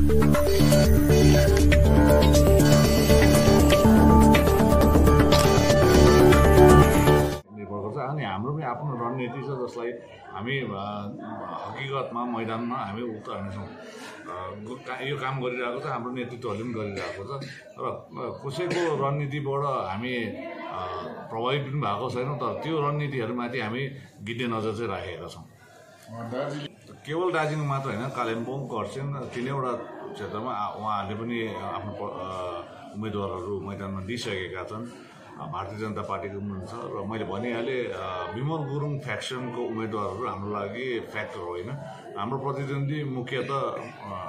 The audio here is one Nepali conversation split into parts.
निर्भर गर्छ। अनि हाम्रो पनि आफ्नो रणनीति छ जसलाई हामी हकिकतमा मैदानमा हामी उतार्नेछौँ। अ, गो- का- यो काम गरिरहेको छ हाम्रो नेतृत्वहरूले पनि गरिरहेको छ। र कसैको रणनीतिबाट हामी प्रभावित पनि भएको छैनौँ तर त्यो रणनीतिहरूमाथि हामी गिड्ने नजर चाहिँ राखेका छौँ। केवल दार्जिलिङ मात्र होइन कालिम्पोङ खरसाङ तिनैवटा क्षेत्रमा उहाँहरूले पनि आफ्नो उम्मेदवारहरू मैदानमा दिइसकेका छन्। भारतीय जनता पार्टीको पनि हुन्छ र मैले भनिहालेँ विमल गुरुङ फ्याक्सनको उम्मेदवारहरू हाम्रो लागि फ्याक्टर होइन। हाम्रो प्रतिद्वन्दी मुख्यत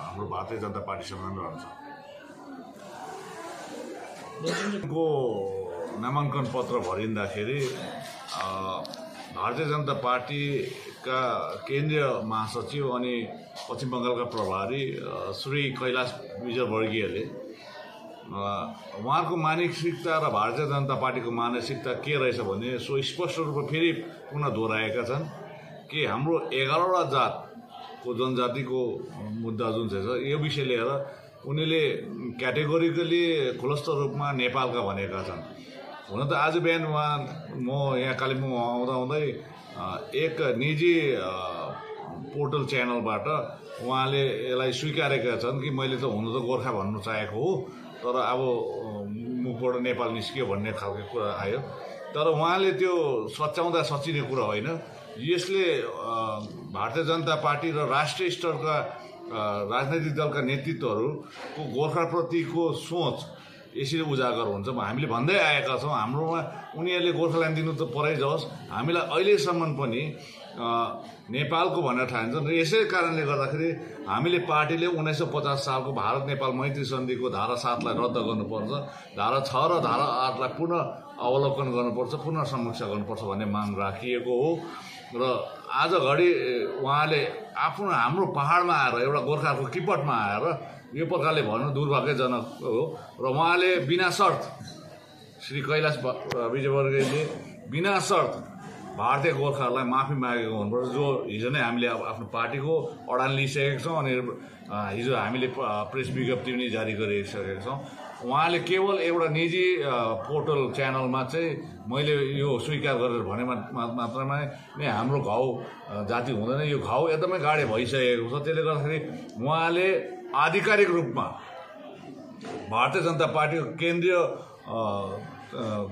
हाम्रो भारतीय जनता पार्टीसँग नै रहन्छ को नामाङ्कन पत्र भरिँदाखेरि भारतीय जनता पार्टीका केन्द्रीय महासचिव अनि पश्चिम बङ्गालका प्रभारी श्री कैलाश विजयवर्गीयले अ, उहाँहरूको मानसिकता र भारतीय जनता पार्टीको मानसिकता के रहेछ भने सो स्पष्ट रूपमा फेरि पुनः दोहोऱ्याएका छन् कि हाम्रो एघारवटा जातको जनजातिको मुद्दा जुन चाहिँ छ यो विषय लिएर उनीले क्याटेगोरिकली खुलस्त रूपमा नेपालका भनेका छन्। हुन त आज बिहान उहाँ म यहाँ कालिम्पोङ आउँदा आउँदै एक निजी पोर्टल च्यानलबाट उहाँले यसलाई स्वीकारेका छन् कि मैले त हुनु त गोर्खा भन्नु चाहेको हो तर अब मुखबाट नेपाल निस्कियो भन्ने खालको कुरा आयो। तर उहाँले त्यो सच्याउँदा सचिने कुरा होइन। यसले भारतीय जनता पार्टी र राष्ट्रिय स्तरका राजनैतिक दलका नेतृत्वहरूको गोर्खाप्रतिको सोच यसरी उजागर हुन्छ। हामीले भन्दै आएका छौँ हाम्रोमा उनीहरूले गोर्खाल्यान्ड दिनु त परै जाओस् हामीलाई अहिलेसम्म पनि नेपालको भनेर ठान्छन् र यसै कारणले गर्दाखेरि हामीले पार्टीले उन्नाइस सय पचास सालको भारत नेपाल मैत्री सन्धिको धारा सातलाई रद्द गर्नुपर्छ। धारा छ र धारा आठलाई पुनः अवलोकन गर्नुपर्छ पुनः समीक्षा गर्नुपर्छ भन्ने माग राखिएको हो। र आज घडी उहाँले आफ्नो हाम्रो पहाडमा आएर एउटा गोर्खाको किपटमा आएर यो प्रकारले भन्नु दुर्भाग्यजनक हो। र उहाँले बिना शर्त श्री कैलाश विजयवर्गीयले बिना शर्त भारतीय गोर्खाहरूलाई माफी मागेको हुनुपर्छ। जो हिजो नै हामीले अब आफ्नो पार्टीको अडान लिइसकेका छौँ अनि हिजो हामीले प्रेस विज्ञप्ति पनि जारी गरिसकेका छौँ। उहाँले केवल एउटा निजी पोर्टल च्यानलमा चाहिँ मैले यो स्वीकार गरेर भने मात्रमा नै हाम्रो घाउ जाति हुँदैन। यो घाउ एकदमै गाडे भइसकेको छ। त्यसले गर्दाखेरि उहाँले आधिकारिक रूपमा भारतीय जनता पार्टीको केन्द्रीय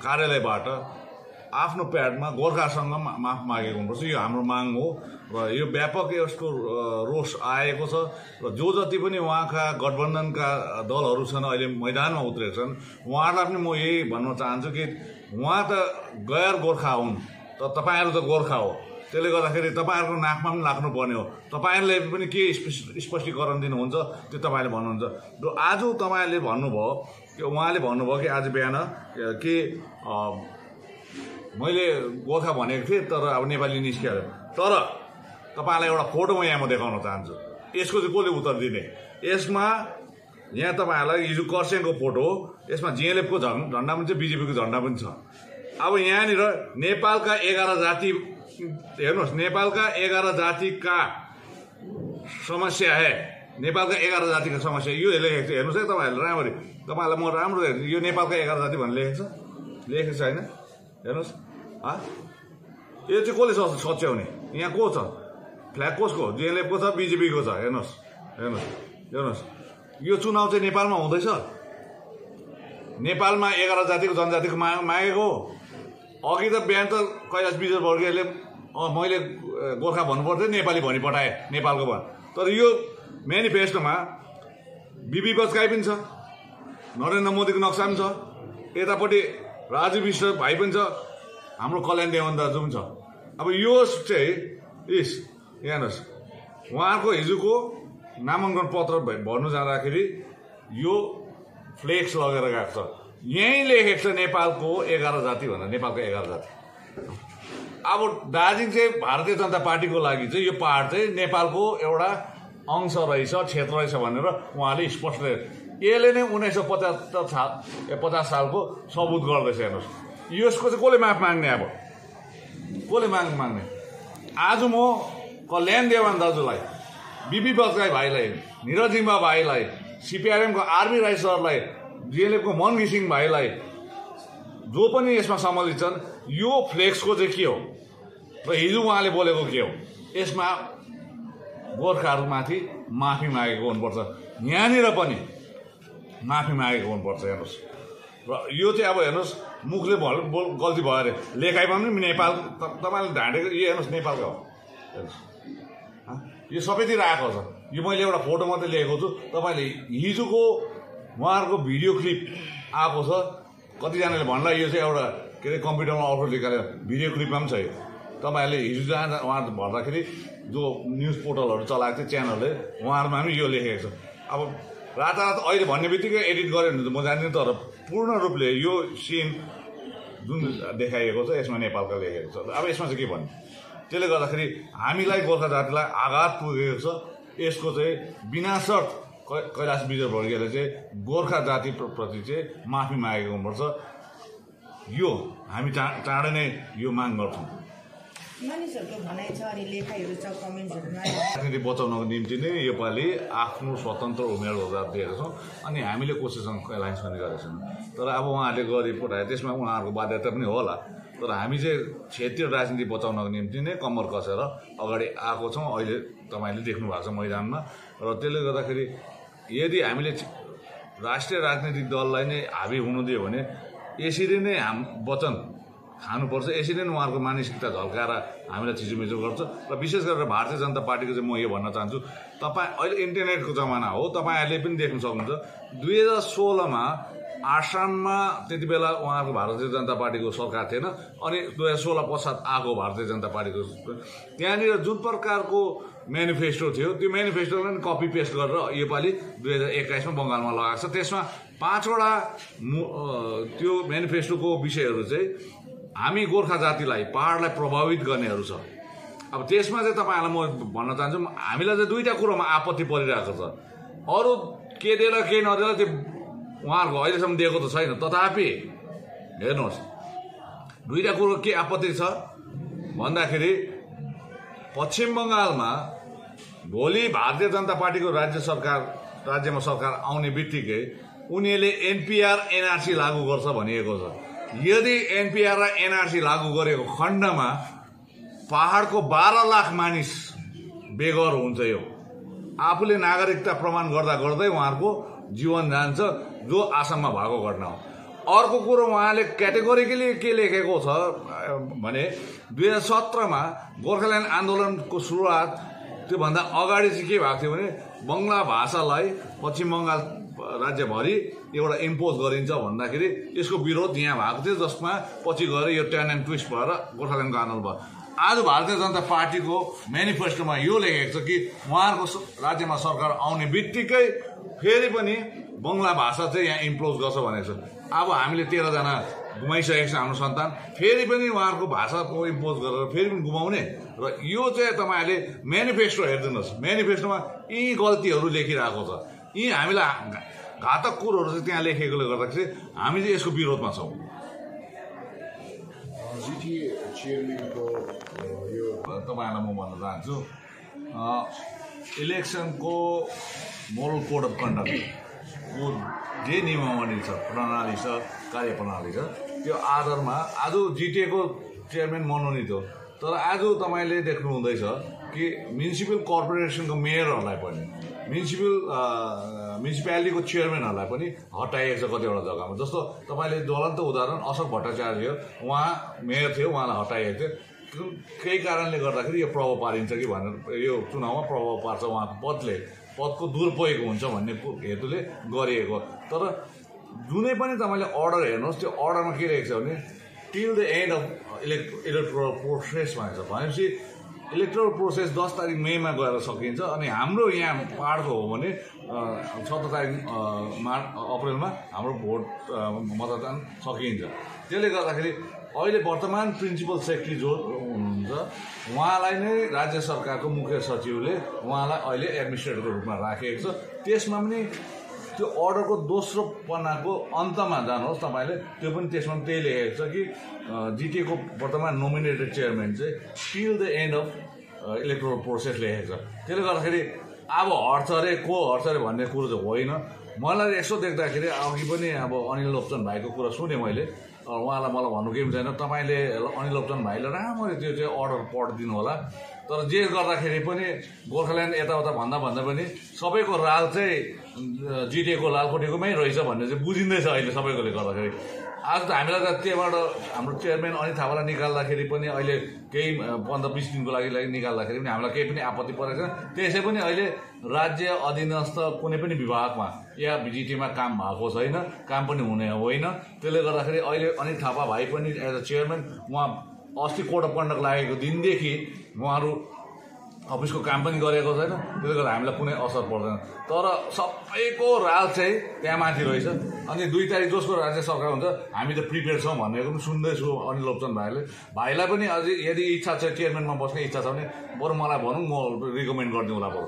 कार्यालयबाट आफ्नो प्याडमा गोर्खासँग माफ मागेको हुनुपर्छ। यो हाम्रो माग हो। र यो व्यापक यसको रोष आएको छ। र जो जति पनि उहाँका गठबन्धनका दलहरू छन् अहिले मैदानमा उत्रेका छन् उहाँहरूलाई पनि म यही भन्न चाहन्छु कि उहाँ त गैर गोर्खा हुन् त तपाईँहरू त गोर्खा हो। त्यसले गर्दाखेरि तपाईँहरूको नाकमा पनि लाग्नुपर्ने हो। तपाईँहरूले पनि के स्पष्ट- स्पष्टीकरण दिनुहुन्छ त्यो तपाईँले भन्नुहुन्छ। र आज तपाईँले भन्नुभयो कि उहाँले भन्नुभयो कि आज बिहान कि मैले गोर्खा भनेको थिएँ तर अब नेपाली निस्कियो तर तपाईँलाई एउटा फोटो म यहाँ म देखाउन चाहन्छु। यसको चाहिँ कसले उत्तर दिने? यसमा यहाँ तपाईँहरूलाई हिजो कर्सियङको फोटो हो। यसमा जिएलएफको झन् झन्डा पनि छ बिजेपीको झन्डा पनि छ। अब यहाँनिर नेपालका एघार जाति हेर्नुहोस् नेपालका एघार जातिका समस्या है। नेपालका एघार जातिका समस्या। यो लेखेको छ। हेर्नुहोस् है तपाईँहरूले राम्ररी। तपाईँहरूलाई म राम्रो यो नेपालका एघार जाति भनेर लेखेको छ? लेखेको छ होइन? हेर्नुहोस्। यो चाहिँ कसले सच्याउने? यहाँ को छ? फ्ल्याग कसको? जिएलएफको छ बिजेपीको छ? हेर्नुहोस् हेर्नुहोस् हेर्नुहोस्। यो चुनाव चाहिँ नेपालमा हुँदैछ? नेपालमा एघार जातिको जनजातिको मा मागेको हो। अघि त बिहान त कैलाश विजय वर्गीयले मैले गोर्खा भन्नु पर्थ्यो नेपाली भनी पठाएँ नेपालको भन्। तर यो मेनिफेस्टोमा बिबी बजकाई पनि छ नरेन्द्र मोदीको नक्सा पनि छ। यतापट्टि राजु विश्व भाइ पनि छ। हाम्रो कल्याण देवन दाजु पनि छ। अब यो चाहिँ इस हेर्नुहोस्। उहाँको हिजोको नामाङ्कन पत्र भ- भर्नु जाँदाखेरि यो फ्लेक्स लगेर गएको छ। यहीँ लेखेको छ नेपालको एघार जाति भनेर नेपालको एघार जाति। अब दार्जिलिङ चाहिँ भारतीय जनता पार्टीको लागि चाहिँ यो पहाड चाहिँ नेपालको एउटा अंश रहेछ क्षेत्र रहेछ भनेर उहाँले स्पष्ट यसले नै उन्नाइस सय पचहत्तर साल पचास सालको सबुत गर्दैछ हेर्नुहोस्। यसको चाहिँ कसले माफ माग्ने अब? कसले माग माग्ने? आज म कल्याण देवान दाजुलाई बिपी बजगाई भाइलाई निरज जिम्बा भाइलाई सिपिआरएमको आरबी राई सरलाई जिएलएफको मन घिसिङ भाइलाई जो पनि यसमा सम्बन्धित छन् यो फ्लेक्सको चाहिँ के हो? र हिजो उहाँले बोलेको के हो? यसमा गोर्खाहरूमाथि माफी मागेको हुनुपर्छ। यहाँनिर पनि माफी मागेको हुनुपर्छ हेर्नुहोस्। र यो चाहिँ अब हेर्नुहोस् मुखले भल बोल गल्ती भयो अरे। लेखाइमा पनि नेपाल तपाईँले ढाँटेको यो हेर्नुहोस् नेपालको हो। हेर्नुहोस्? यो सबैतिर आएको छ। यो मैले एउटा फोटो मात्रै लिएको छु। तपाईँले हिजोको उहाँहरूको भिडियो क्लिप आएको छ। कतिजनाले भन्ला यो चाहिँ एउटा के अरे कम्प्युटरमा अफर निकालेर भिडियो क्लिपमा पनि छ यो। तपाईँहरूले हिजो जहाँ उहाँ भर्दाखेरि जो न्युज पोर्टलहरू चलाएको थियो च्यानलले उहाँहरूमा पनि यो लेखेको छ। अब रातारात अहिले भन्ने बित्तिकै एडिट गऱ्यो भने त म जान्दिनँ तर पूर्ण रूपले यो सिन जुन देखाइएको छ यसमा नेपालका लेखेको छ। अब यसमा चाहिँ के भन्ने? त्यसले गर्दाखेरि हामीलाई गोर्खा जातिलाई आघात पुगेको छ। यसको चाहिँ बिना शर्त कै- कैलाश विजयवर्गीयले चाहिँ गोर्खा जाति प्र- प्रति चाहिँ माफी मागेको हुनुपर्छ। यो हामी चा चाँडै नै यो माग गर्छौँ। मानिसहरूको भनाइ छ अनि लेखाइहरू छ कमेन्ट्सहरूमा राजनीति बचाउनको निम्ति नै योपालि आफ्नो स्वतन्त्र उम्मेदवार दिएका छौँ अनि हामीले कोसिसँग एलायन्स पनि गरेका छौँ। तर अब उहाँहरूले गरी पठाए त्यसमा उहाँहरूको बाध्यता पनि होला। तर हामी चाहिँ क्षेत्रीय राजनीति बचाउनको निम्ति नै कम्मर कसेर अगाडि आएको छौँ। अहिले तपाईँले देख्नु भएको छ मैदानमा र त्यसले गर्दाखेरि यदि हामीले राष्ट्रिय राजनीतिक दललाई नै हाबी हुनु दियो भने यसरी नै हाम वचन खानुपर्छ। यसरी नै उहाँहरूको मानसिकता झल्काएर हामीलाई थिचोमिचो गर्छ। र विशेष गरेर भारतीय जनता पार्टीको चाहिँ म यो भन्न चाहन्छु तपाईँ अहिले इन्टरनेटको जमाना हो तपाईँहरूले पनि देख्न सक्नुहुन्छ। दुई हजार सोह्रमा आसाममा त्यति बेला उहाँहरूको भारतीय जनता पार्टीको सरकार थिएन अनि दुई हजार सोह्र पश्चात आएको भारतीय जनता पार्टीको। त्यहाँनिर जुन प्रकारको मेनिफेस्टो थियो त्यो मेनिफेस्टोलाई पनि कपी पेस्ट गरेर योपालि दुई हजार एक्काइसमा बङ्गालमा लगाएको छ। त्यसमा पाँचवटा त्यो मेनिफेस्टोको विषयहरू चाहिँ हामी गोर्खा जातिलाई पहाडलाई प्रभावित गर्नेहरू छ। अब त्यसमा चाहिँ तपाईँहरूलाई म भन्न चाहन्छु हामीलाई चाहिँ दुईवटा कुरोमा आपत्ति परिरहेको छ। अरू के दिएला के नदिएला त्यो उहाँहरूको अहिलेसम्म दिएको त छैन। तथापि हेर्नुहोस् दुईवटा कुरो के आपत्ति छ? भन्दाखेरि पश्चिम बङ्गालमा भोलि भारतीय जनता पार्टीको राज्य सरकार राज्यमा सरकार आउने बित्तिकै उनीहरूले एनपिआर एनआरसी लागू गर्छ भनिएको छ। यदि एनपिआर र एनआरसी लागू गरेको खण्डमा पहाडको बाह्र लाख मानिस बेगर हुन्छ यो आफूले नागरिकता प्रमाण गर्दा गर्दै उहाँहरूको जीवन जान्छ जो आसाममा भएको घटना हो। अर्को कुरो उहाँले क्याटेगोरिकली के लेखेको छ भने दुई हजार सत्रमा गोर्खाल्यान्ड आन्दोलनको सुरुवात त्योभन्दा अगाडि चाहिँ के भएको थियो भने बङ्गला भाषालाई पश्चिम बङ्गाल राज्यभरि एउटा इम्पोज गरिन्छ भन्दाखेरि यसको विरोध यहाँ भएको थियो जसमा पछि गएर यो टर्न एन्ड ट्विस्ट भएर गोर्खाल्यान्डको आन्दोलन भयो। आज भारतीय जनता पार्टीको मेनिफेस्टोमा यो लेखेको छ कि उहाँहरूको राज्यमा सरकार आउने बित्तिकै फेरि पनि बङ्गला भाषा चाहिँ यहाँ इम्प्लोज गर्छ भनेको छ। अब हामीले तेह्रजना गुमाइसकेको छ हाम्रो सन्तान फेरि पनि उहाँहरूको भाषाको इम्पोज गरेर फेरि पनि गुमाउने र यो चाहिँ तपाईँहरूले मेनिफेस्टो हेरिदिनुहोस्। मेनिफेस्टोमा यी गल्तीहरू लेखिरहेको छ। यी हामीलाई घातक कुरोहरू चाहिँ त्यहाँ लेखेकोले गर्दाखेरि हामी चाहिँ यसको विरोधमा छौँ। जिटिए चेयरम्यानको अ, यो तपाईँहरूलाई म भन्न चाहन्छु इलेक्सनको मोरल कोड अफ कन्डक्टको जे नियमावली छ प्रणाली छ कार्यप्रणाली छ त्यो आधारमा आज जिटिएको चेयरम्यान मनोनित हो। तर आज तपाईँले देख्नु हुँदैछ कि म्युनिसिपल कर्पोरेसनको मेयरहरूलाई पनि म्युनिसिपल म्युनिसिपालिटीको चेयरम्यानहरूलाई पनि हटाइएको छ कतिवटा जग्गामा। जस्तो तपाईँले ज्वलन्त उदाहरण अशोक भट्टाचार्य उहाँ मेयर थियो उहाँलाई हटाइएको थियो। केही कारणले गर्दाखेरि यो प्रभाव पारिन्छ कि भनेर यो चुनावमा प्रभाव पार्छ उहाँको पदले। पदको दुरुपयोग हुन्छ भन्ने हेतुले गरिएको। तर जुनै पनि तपाईँले अर्डर हेर्नुहोस् त्यो अर्डरमा के लेखेको छ भने till the end of elect electoral process भनेको छ। भनेपछि इलेक्ट्रोल प्रोसेस दस तारिक मेमा गएर सकिन्छ अनि हाम्रो यहाँ पाहाडको हो भने सत्र तारिक मार्च अप्रेलमा हाम्रो भोट मतदान सकिन्छ। त्यसले गर्दाखेरि अहिले वर्तमान प्रिन्सिपल सेक्रेटरी जो हुनुहुन्छ उहाँलाई नै राज्य सरकारको मुख्य सचिवले उहाँलाई अहिले एडमिनिस्ट्रेटरको रूपमा राखेको छ। त्यसमा पनि त्यो अर्डरको दोस्रो पन्नाको अन्तमा जानुहोस् तपाईँले त्यो पनि त्यसमा त्यही लेखेको छ कि जिटिएको वर्तमान नोमिनेटेड चेयरम्यान चाहिँ till the end of electoral process लेखेको छ। त्यसले गर्दाखेरि अब हट्छ अरे को हट्छ अरे भन्ने कुरो चाहिँ होइन। मलाई यसो देख्दाखेरि अघि पनि अब अनिल लोप्चन भाइको कुरा सुनेँ मैले। उहाँलाई मलाई भन्नु केही पनि छैन। तपाईँले अनिल लोप्चन भाइले राम्ररी त्यो चाहिँ अर्डर पठाइदिनु होला तर जे गर्दाखेरि पनि गोर्खाल्यान्ड यताउता भन्दा भन्दा पनि सबैको राल चाहिँ जिटिएको लालकोटीकोमै रहेछ भन्ने चाहिँ बुझिँदैछ अहिले सबैकोले गर्दाखेरि। आज त हामीलाई त त्यहाँबाट हाम्रो चेयरम्यान अनित थापालाई निकाल्दाखेरि पनि अहिले केही पन्ध्र बिस दिनको लागि निकाल्दाखेरि पनि हामीलाई केही पनि आपत्ति परेको छैन। त्यसै पनि अहिले राज्य अधीनस्थ कुनै पनि विभागमा या भिजिटीमा काम भएको छैन काम पनि हुने होइन। त्यसले गर्दाखेरि अहिले अनित थापा भाइ पनि एज अ चेयरम्यान उहाँ अस्ति कोड अफ कन्डक्ट लागेको दिनदेखि उहाँहरू अफिसको काम पनि गरेको छैन। त्यसले गर्दा हामीलाई कुनै असर पर्दैन। तर सबैको राल चाहिँ त्यहाँ माथि रहेछ। अनि दुई तारिक जसको राज्य सरकार हुन्छ हामी त प्रिपेयर छौँ भनेको पनि सुन्दैछु अनिल लोप्चन भाइले। भाइलाई पनि अझै यदि इच्छा छ चेयरम्यानमा बस्ने इच्छा छ भने बरु मलाई भनौँ म रिकमेन्ड गरिदिउँला बरु।